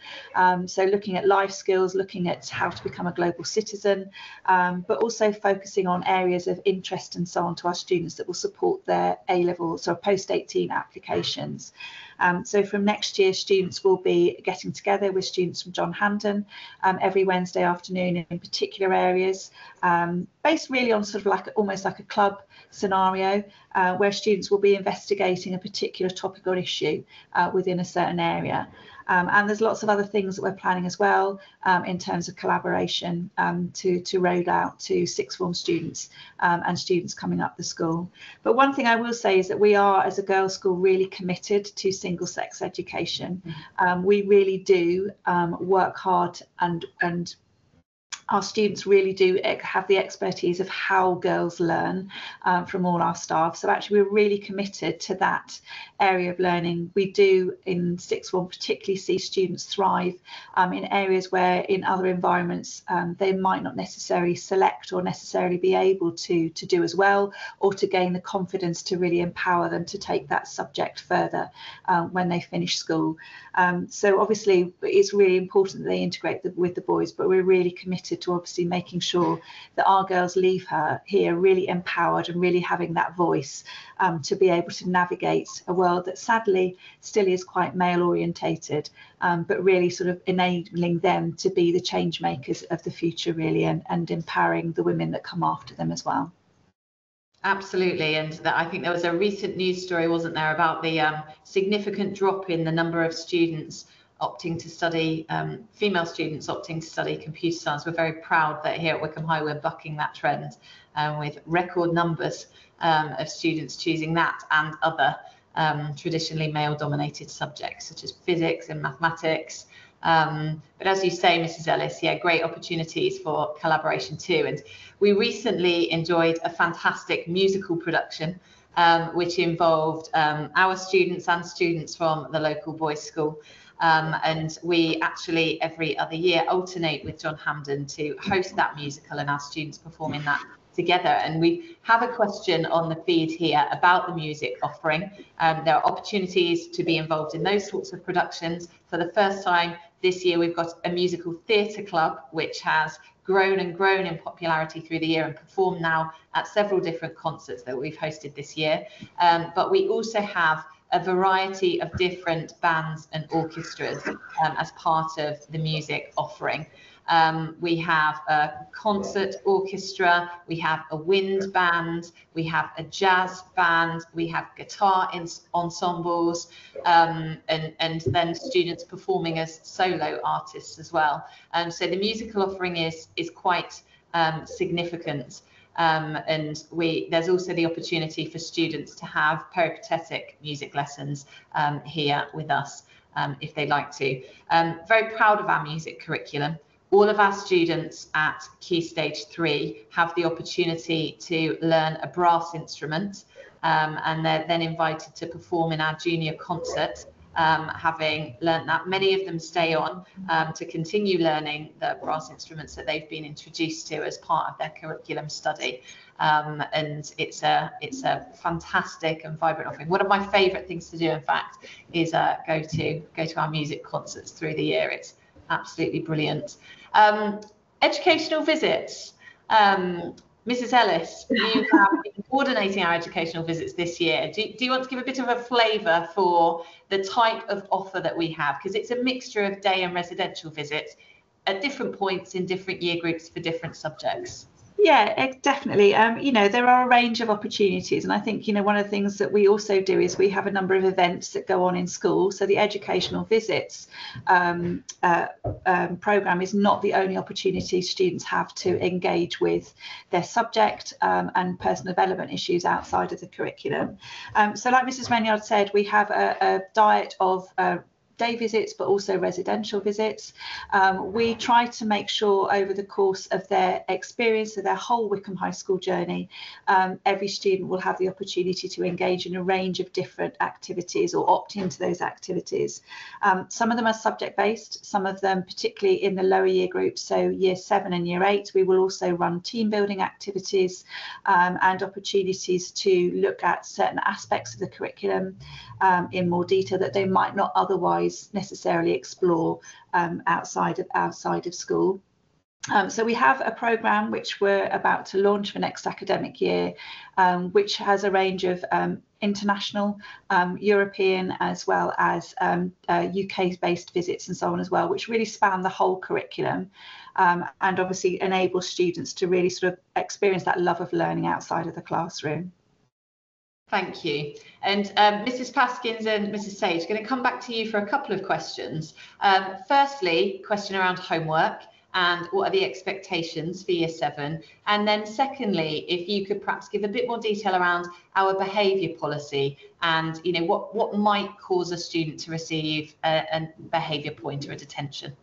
so looking at life skills, looking at how to become a global citizen, but also focusing on areas of interest and so on to our students that will support their A level, so post 18 applications. Um, so from next year, students will be getting together with students from John Hampden um, every Wednesday afternoon in particular areas, um, based really on sort of like almost like a club scenario uh, where students will be investigating a particular topic or issue uh, within a certain area. Um, and there's lots of other things that we're planning as well um, in terms of collaboration um, to, to roll out to sixth form students um, and students coming up the school. But one thing I will say is that we are, as a girls' school, really committed to single sex education. Mm-hmm. we really do um, work hard and, and our students really do have the expertise of how girls learn um, from all our staff. So actually, we're really committed to that area of learning. We do in sixth form particularly see students thrive um, in areas where in other environments um, they might not necessarily select or necessarily be able to to do as well or to gain the confidence to really empower them to take that subject further um, when they finish school. Um, so obviously, it's really important that they integrate the, with the boys, but we're really committed committed to obviously making sure that our girls leave her here really empowered and really having that voice um, to be able to navigate a world that sadly still is quite male orientated, um, but really sort of enabling them to be the change makers of the future really and, and empowering the women that come after them as well.
Absolutely, and that I think there was a recent news story, wasn't there, about the um, significant drop in the number of students opting to study, um, female students opting to study computer science. We're very proud that here at Wycombe High we're bucking that trend um, with record numbers um, of students choosing that and other um, traditionally male-dominated subjects such as physics and mathematics. Um, but as you say, Mrs. Ellis, yeah, great opportunities for collaboration too. And we recently enjoyed a fantastic musical production um, which involved our students and students from the local boys' school. Um, and we actually every other year alternate with John Hampden to host that musical and our students performing that together. And we have a question on the feed here about the music offering. Um, there are opportunities to be involved in those sorts of productions. For the first time this year, we've got a musical theatre club, which has grown and grown in popularity through the year and performed now at several different concerts that we've hosted this year. Um, but we also have a variety of different bands and orchestras um, as part of the music offering. Um, we have a concert orchestra, we have a wind band, we have a jazz band, we have guitar ensembles, um, and, and then students performing as solo artists as well. And so the musical offering is, is quite um, significant. Um, and we there's also the opportunity for students to have peripatetic music lessons um, here with us um, if they'd like to. Um, very proud of our music curriculum. All of our students at Key Stage 3 have the opportunity to learn a brass instrument um, and they're then invited to perform in our junior concert um, having learnt that. Many of them stay on um, to continue learning the brass instruments that they've been introduced to as part of their curriculum study. Um, and it's a it's a fantastic and vibrant offering. One of my favourite things to do, in fact, is uh, go to go to our music concerts through the year. It's absolutely brilliant. Um, educational visits. Um, Mrs. Ellis, you have been coordinating our educational visits this year. Do, do you want to give a bit of a flavour for the type of offer that we have? Because it's a mixture of day and residential visits at different points in different year groups for different subjects.
Yeah, definitely. Um, you know, there are a range of opportunities, and I think you know one of the things that we also do is we have a number of events that go on in school. So the educational visits um, uh, um, program is not the only opportunity students have to engage with their subject um, and personal development issues outside of the curriculum. Um, so, like Mrs. Renyard said, we have a, a diet of uh, day visits, but also residential visits. Um, we try to make sure over the course of their experience of their whole Wycombe High School journey, um, every student will have the opportunity to engage in a range of different activities or opt into those activities. Um, some of them are subject based, some of them, particularly in the lower year groups, so year seven and year eight, we will also run team building activities um, and opportunities to look at certain aspects of the curriculum um, in more detail that they might not otherwise necessarily explore um, outside of outside of school. Um, so we have a programme which we're about to launch for next academic year, um, which has a range of um, international, um, European, as well as um, uh, UK-based visits and so on as well, which really span the whole curriculum um, and obviously enable students to really sort of experience that love of learning outside of the classroom.
Thank you. And um, Mrs. Paskins and Mrs. Sage, going to come back to you for a couple of questions. Um, firstly, question around homework and what are the expectations for year seven? And then secondly, if you could perhaps give a bit more detail around our behaviour policy and you know what, what might cause a student to receive a, a behaviour point or a detention.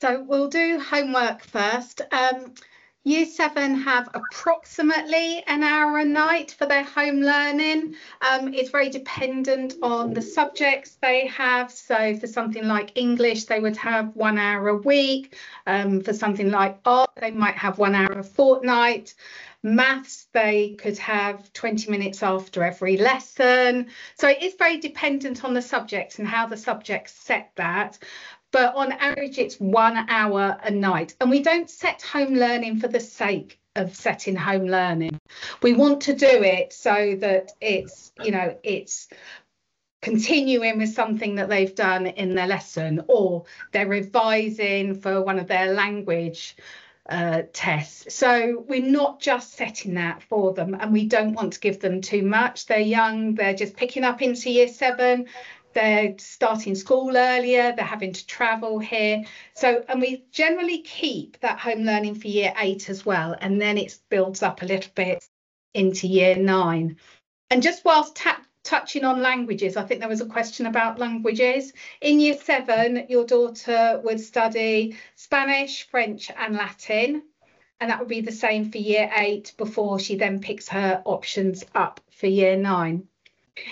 So we'll do homework first. Um, Year seven have approximately an hour a night for their home learning. Um, it's very dependent on the subjects they have. So for something like English, they would have one hour a week. Um, for something like art, they might have one hour a fortnight. Maths, they could have 20 minutes after every lesson. So it is very dependent on the subject and how the subject set that. But on average, it's one hour a night. And we don't set home learning for the sake of setting home learning. We want to do it so that it's, you know, it's continuing with something that they've done in their lesson or they're revising for one of their language uh, tests. So we're not just setting that for them and we don't want to give them too much. They're young, they're just picking up into year seven, they're starting school earlier, they're having to travel here. So, and we generally keep that home learning for year eight as well, and then it builds up a little bit into year nine. And just whilst ta- touching on languages, I think there was a question about languages. In year seven, your daughter would study Spanish, French, and Latin. And that would be the same for year eight before she then picks her options up for year nine.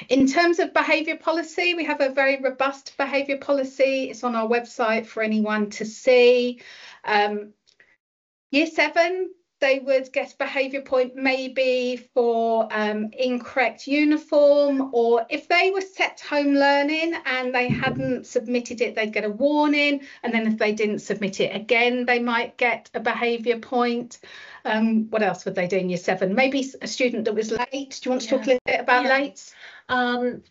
In terms of behaviour policy, we have a very robust behaviour policy. It's on our website for anyone to see. Um, year seven, they would get a behaviour point maybe for um, incorrect uniform, or if they were set home learning and they hadn't submitted it, they'd get a warning. And then if they didn't submit it again, they might get a behaviour point. Um, what else would they do in year seven? Maybe a student that was late. Do you want to yeah. talk a little bit about yeah. late?
Um,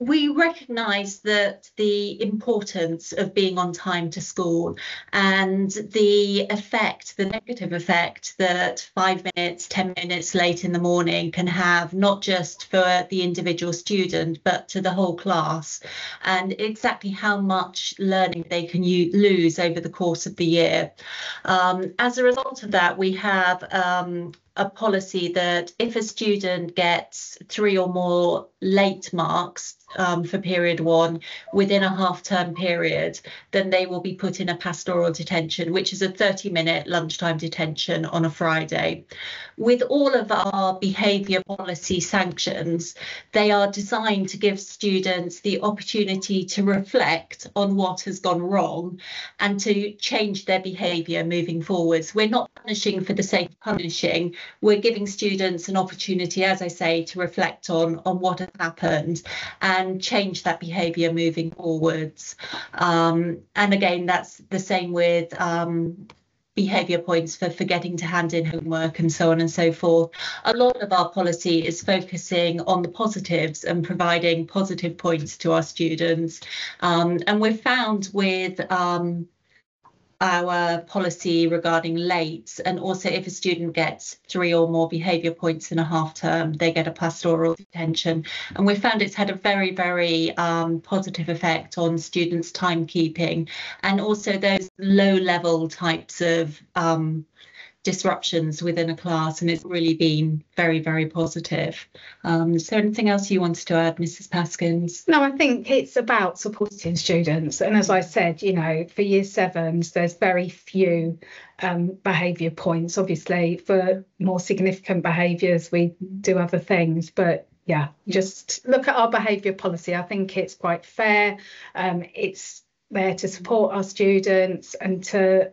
we recognise that the importance of being on time to school and the effect, the negative effect that five minutes, 10 minutes late in the morning can have, not just for the individual student, but to the whole class, and exactly how much learning they can lose over the course of the year. Um, as a result of that, we have um, a policy that if a student gets three or more late marks um, for period one within a half term period, then they will be put in a pastoral detention, which is a 30 minute lunchtime detention on a Friday. With all of our behaviour policy sanctions, they are designed to give students the opportunity to reflect on what has gone wrong and to change their behaviour moving forwards. We're not punishing for the sake of punishing, we're giving students an opportunity, as I say, to reflect on, on what has happened and change that behaviour moving forwards. Um, and again, that's the same with um, behaviour points for forgetting to hand in homework and so on and so forth. A lot of our policy is focusing on the positives and providing positive points to our students. Um, and we've found with um, our policy regarding late and also if a student gets three or more behaviour points in a half term they get a pastoral detention. And we found it's had a very very um, positive effect on students timekeeping. And also those low level types of um, disruptions within a class and it's really been very very positive. Um, is there anything else you wanted to add mrs paskins?
No i think it's about supporting students. And as i said you know for year sevens there's very few um, behaviour points. Obviously for more significant behaviours we do other things. But yeah just look at our behaviour policy. I think it's quite fair. Um, it's there to support our students and to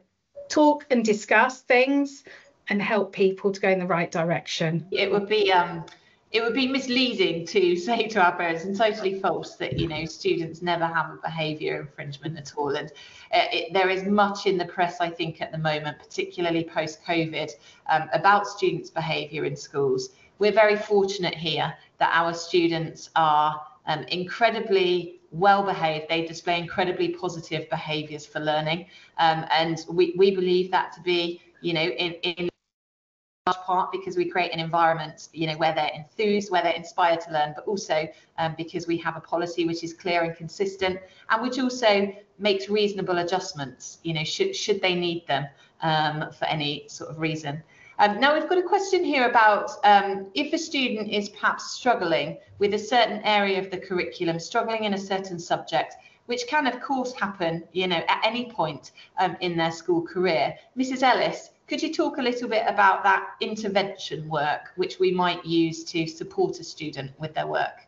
talk and discuss things and help people to go in the right direction.
It would be um, it would be misleading to say to our parents and totally false that you know students never have a behaviour infringement at all. And uh, it, there is much in the press, I think, at the moment, particularly post COVID, um, about students' behaviour in schools. We're very fortunate here that our students are um, incredibly well behaved. They display incredibly positive behaviours for learning, um, and we, we believe that to be, you know, in, in large part because we create an environment, you know, where they're enthused, where they're inspired to learn, but also um, because we have a policy which is clear and consistent, and which also makes reasonable adjustments, you know, should should they need them um, for any sort of reason. Um, now we've got a question here about um, if a student is perhaps struggling with a certain area of the curriculum, struggling in a certain subject, which can of course happen, you know, at any point um, in their school career. Mrs. Ellis, could you talk a little bit about that intervention work which we might use to support a student with their work?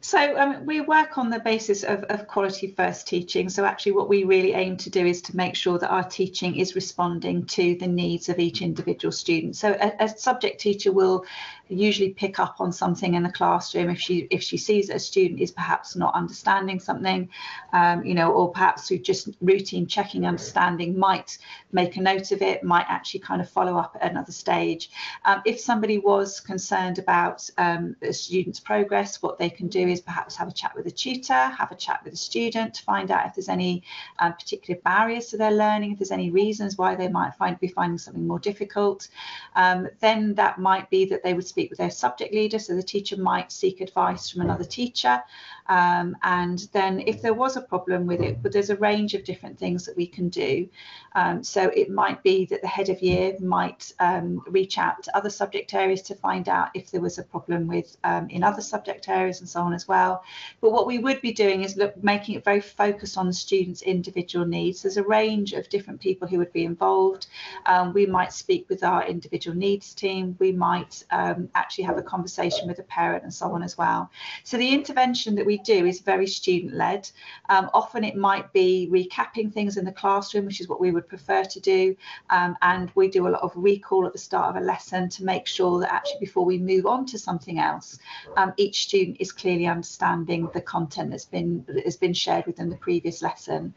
So um, we work on the basis of, of quality first teaching. So actually what we really aim to do is to make sure that our teaching is responding to the needs of each individual student. So a, a subject teacher will usually pick up on something in the classroom if she if she sees that a student is perhaps not understanding something um, you know or perhaps through just routine checking understanding might make a note of it might actually kind of follow up at another stage um, if somebody was concerned about um, a student's progress what they can do is perhaps have a chat with a tutor, have a chat with a student to find out if there's any um, particular barriers to their learning, if there's any reasons why they might find be finding something more difficult. Um, then that might be that they would speak with their subject leader, so the teacher might seek advice from another teacher. Um, and then if there was a problem with it, but there's a range of different things that we can do. Um, so it might be that the head of year might um, reach out to other subject areas to find out if there was a problem with um, in other subject areas and so on as well. But what we would be doing is look, making it very focused on the students' individual needs. There's a range of different people who would be involved. Um, we might speak with our individual needs team. We might um, actually have a conversation with a parent and so on as well. So the intervention that we do is very student led. Um, often it might be recapping things in the classroom, which is what we would prefer to do. Um, and we do a lot of recall at the start of a lesson to make sure that actually before we move on to something else, um, each student is clearly understanding the content that's been has been shared within the previous lesson.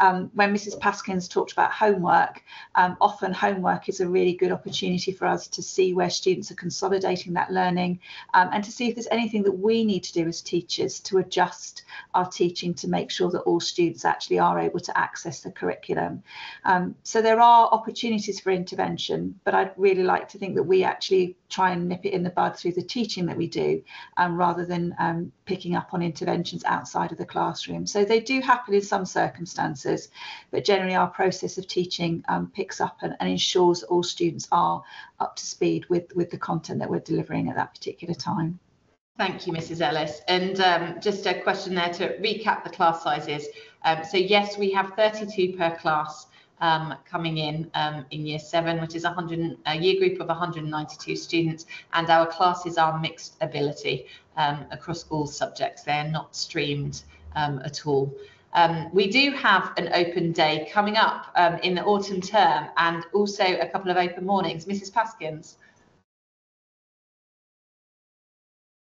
Um, when Mrs. Paskins talked about homework, um, often homework is a really good opportunity for us to see where students are consolidating that learning um, and to see if there's anything that we need to do as teachers to adjust our teaching to make sure that all students actually are able to access the curriculum. Um, so there are opportunities for intervention, but I'd really like to think that we actually try and nip it in the bud through the teaching that we do um, rather than um, picking up on interventions outside of the classroom. So they do happen in some circumstances, but generally our process of teaching um, picks up and, and ensures all students are up to speed with, with the content that we're delivering at that particular time.
Thank you, Mrs. Ellis. And um, just a question there to recap the class sizes. Um, so yes, we have 32 per class um, coming in um, in year seven, which is 100, a year group of 192 students, and our classes are mixed ability um, across all subjects. They're not streamed um, at all. Um, we do have an open day coming up um, in the autumn term and also a couple of open mornings. Mrs. Paskins.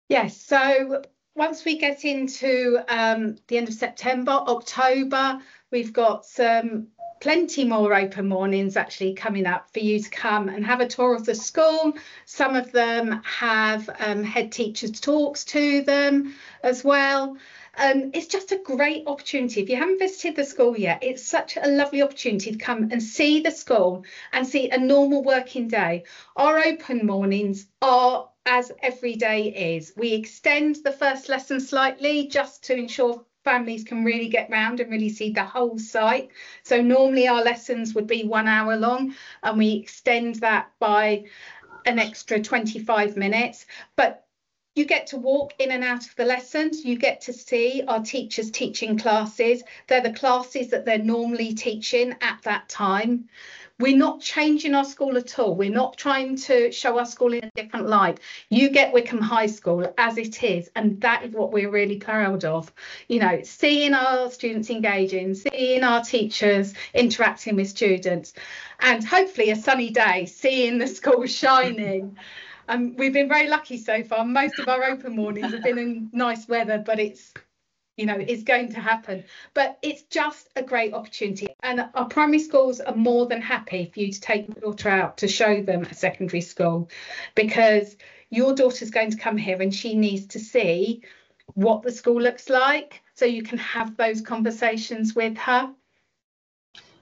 Yes, so once we get into um, the end of September, October, we've got some plenty more open mornings actually coming up for you to come and have a tour of the school. Some of them have um, head teachers talks to them as well. Um, it's just a great opportunity. If you haven't visited the school yet, it's such a lovely opportunity to come and see the school and see a normal working day. Our open mornings are as every day is. We extend the first lesson slightly just to ensure families can really get round and really see the whole site. So normally our lessons would be one hour long and we extend that by an extra 25 minutes. But you get to walk in and out of the lessons. You get to see our teachers teaching classes. They're the classes that they're normally teaching at that time. We're not changing our school at all. We're not trying to show our school in a different light. You get Wycombe High School as it is, and that is what we're really proud of. You know, seeing our students engaging, seeing our teachers interacting with students, and hopefully a sunny day, seeing the school shining. Um, we've been very lucky so far. Most of our open mornings have been in nice weather, but it's you know is going to happen but it's just a great opportunity and our primary schools are more than happy for you to take your daughter out to show them a secondary school because your daughter's going to come here and she needs to see what the school looks like so you can have those conversations with her.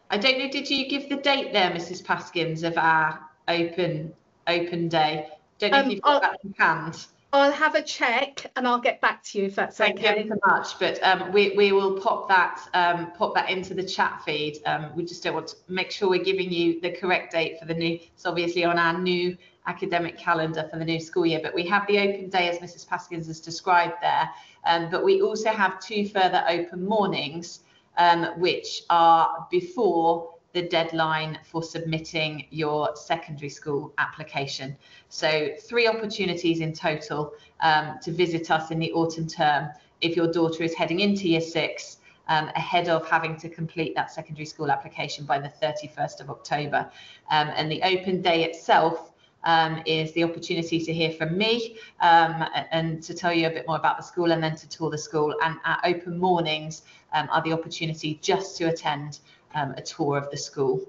I don't know did you give the date there mrs paskins of our open open day? Don't know um, if you've got I'll, that in hand
I'll have a check and I'll get back to you if that's
Thank
okay.
Thank you so much. But um, we, we will pop that um, pop that into the chat feed. Um, we just don't want to make sure we're giving you the correct date for the new. It's obviously on our new academic calendar for the new school year. But we have the open day as Mrs. Paskins has described there. Um, but we also have two further open mornings, um, which are before the deadline for submitting your secondary school application. So three opportunities in total um, to visit us in the autumn term if your daughter is heading into year six um, ahead of having to complete that secondary school application by the 31st of October. Um, and the open day itself um, is the opportunity to hear from me um, and to tell you a bit more about the school and then to tour the school. And our open mornings um, are the opportunity just to attend um, a tour of the school.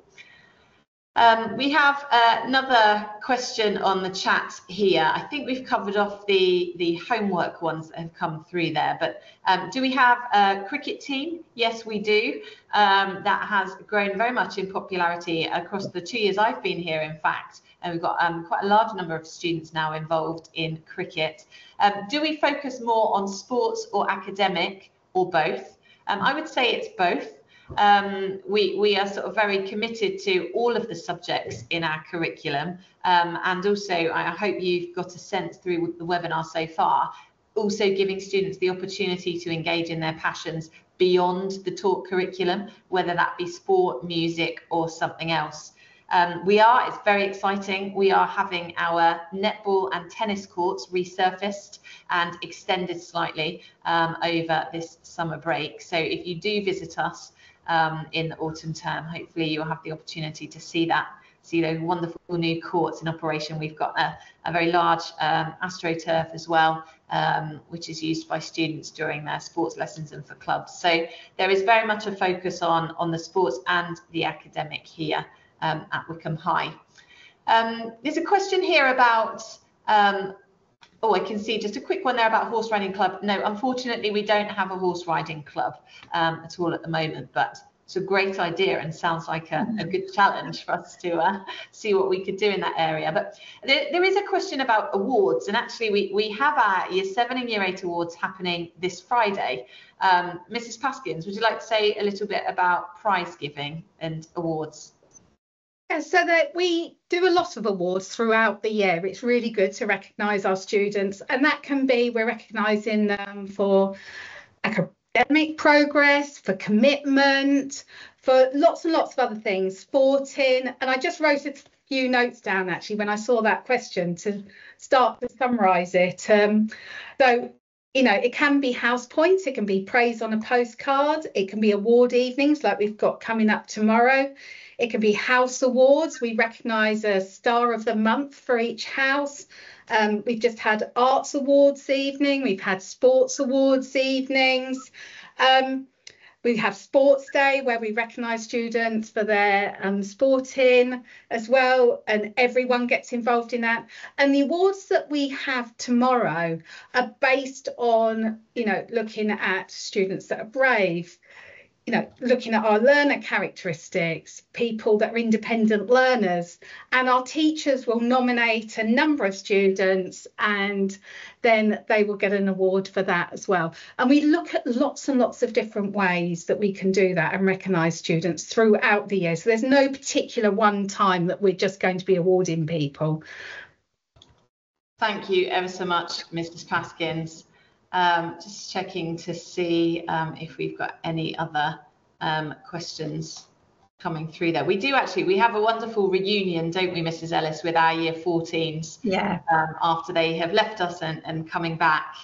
Um, we have uh, another question on the chat here. I think we've covered off the, the homework ones that have come through there, but um, do we have a cricket team? Yes, we do. Um, that has grown very much in popularity across the two years I've been here, in fact. And we've got um, quite a large number of students now involved in cricket. Um, do we focus more on sports or academic or both? Um, I would say it's both um, we, we are sort of very committed to all of the subjects in our curriculum. Um, and also, I hope you've got a sense through the webinar so far, also giving students the opportunity to engage in their passions beyond the taught curriculum, whether that be sport, music, or something else. Um, we are, it's very exciting. We are having our netball and tennis courts resurfaced and extended slightly um, over this summer break. So if you do visit us, um, in the autumn term. Hopefully you'll have the opportunity to see that, see those wonderful new courts in operation. We've got a, a very large um, AstroTurf as well, um, which is used by students during their sports lessons and for clubs. So there is very much a focus on, on the sports and the academic here um, at Wycombe High. Um, there's a question here about um, Oh, I can see just a quick one there about horse riding club. No, unfortunately, we don't have a horse riding club um, at all at the moment, but it's a great idea and sounds like a, a good challenge for us to uh, see what we could do in that area. But there, there is a question about awards, and actually, we, we have our Year 7 and Year 8 awards happening this Friday. Um, Mrs. Paskins, would you like to say a little bit about prize giving and awards?
Yeah, so that we do a lot of awards throughout the year. It's really good to recognise our students, and that can be we're recognising them for academic progress, for commitment, for lots and lots of other things, sporting. And I just wrote a few notes down actually when I saw that question to start to summarise it. Um, so you know, it can be house points, it can be praise on a postcard, it can be award evenings like we've got coming up tomorrow. It can be house awards. We recognise a star of the month for each house. Um, we've just had arts awards evening. We've had sports awards evenings. Um, we have sports day where we recognise students for their um, sporting as well, and everyone gets involved in that. And the awards that we have tomorrow are based on, you know, looking at students that are brave, you know, looking at our learner characteristics, people that are independent learners, and our teachers will nominate a number of students and then they will get an award for that as well. And we look at lots and lots of different ways that we can do that and recognise students throughout the year. So there's no particular one time that we're just going to be awarding people.
Thank you ever so much, Mrs. Paskins. Um, just checking to see um, if we've got any other um, questions coming through there. We do actually, we have a wonderful reunion, don't we, Mrs. Ellis, with our year 14s?
Yeah.
Um, after they have left us and, and coming back.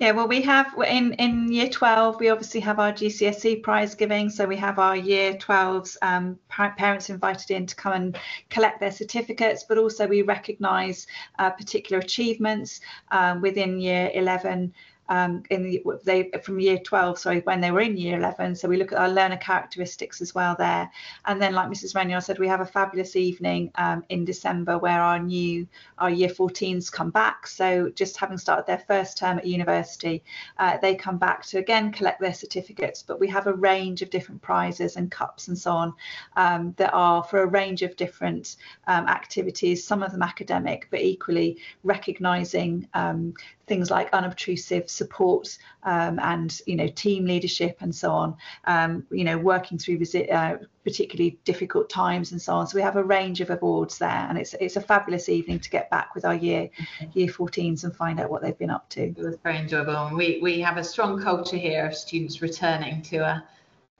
Yeah, well, we have in in year 12, we obviously have our GCSE prize giving. So we have our year 12s um, parents invited in to come and collect their certificates, but also we recognise uh, particular achievements um, within year 11 um, in the they from year 12 sorry when they were in year 11 so we look at our learner characteristics as well there. And then like mrs Renyard said we have a fabulous evening um, in december where our new our year 14s come back. So just having started their first term at university uh, they come back to again collect their certificates. But we have a range of different prizes and cups and so on um, that are for a range of different um, activities some of them academic but equally recognizing um, things like unobtrusive support um, and you know team leadership and so on um, you know working through visit, uh, particularly difficult times and so on so we have a range of awards there and it's it's a fabulous evening to get back with our year mm-hmm. year 14s and find out what they've been up to
it was very enjoyable and we we have a strong culture here of students returning to a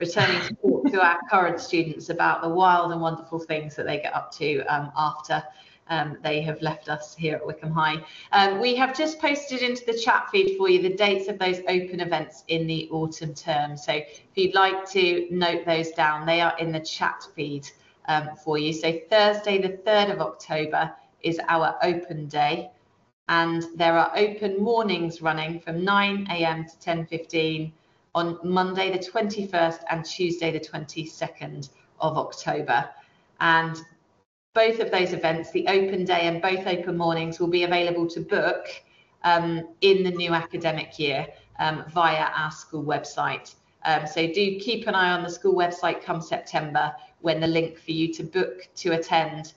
returning to to our current students about the wild and wonderful things that they get up to um, after um, they have left us here at Wycombe High. Um, we have just posted into the chat feed for you the dates of those open events in the autumn term. So if you'd like to note those down, they are in the chat feed um, for you. So Thursday, the 3rd of October is our open day. And there are open mornings running from 9 a.m. to 10.15 on Monday the 21st and Tuesday the 22nd of October. And both of those events, the open day and both open mornings, will be available to book um, in the new academic year um, via our school website. Um, so do keep an eye on the school website come September when the link for you to book to attend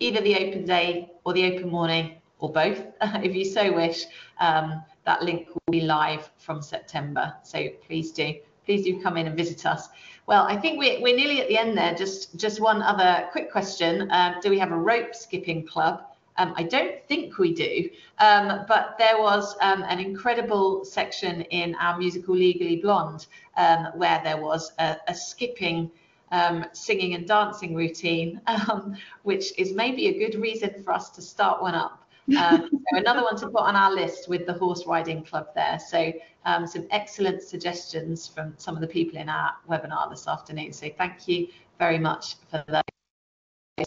either the open day or the open morning or both, if you so wish, um, that link will be live from September. So please do, please do come in and visit us. Well, I think we're, we're nearly at the end there. Just, just one other quick question. Um, do we have a rope skipping club? Um, I don't think we do, um, but there was um, an incredible section in our musical Legally Blonde um, where there was a, a skipping, um, singing and dancing routine, which is maybe a good reason for us to start one up. Um, so another one to put on our list with the horse riding club there. So um, some excellent suggestions from some of the people in our webinar this afternoon. So thank you very much for those.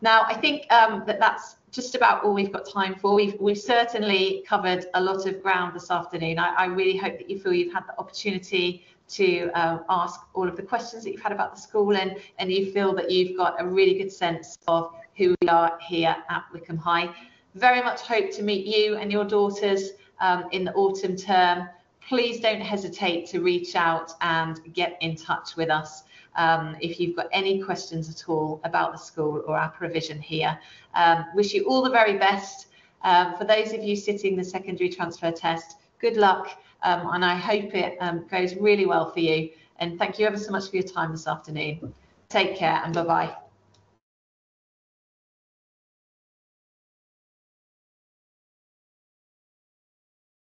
Now, I think um, that that's just about all we've got time for. We've, we've certainly covered a lot of ground this afternoon. I, I really hope that you feel you've had the opportunity to um, ask all of the questions that you've had about the school and, and you feel that you've got a really good sense of who we are here at Wycombe High. Very much hope to meet you and your daughters um, in the autumn term. Please don't hesitate to reach out and get in touch with us um, if you've got any questions at all about the school or our provision here. Um, wish you all the very best. Um, for those of you sitting the secondary transfer test, good luck um, and I hope it um, goes really well for you. And thank you ever so much for your time this afternoon. Take care and bye-bye.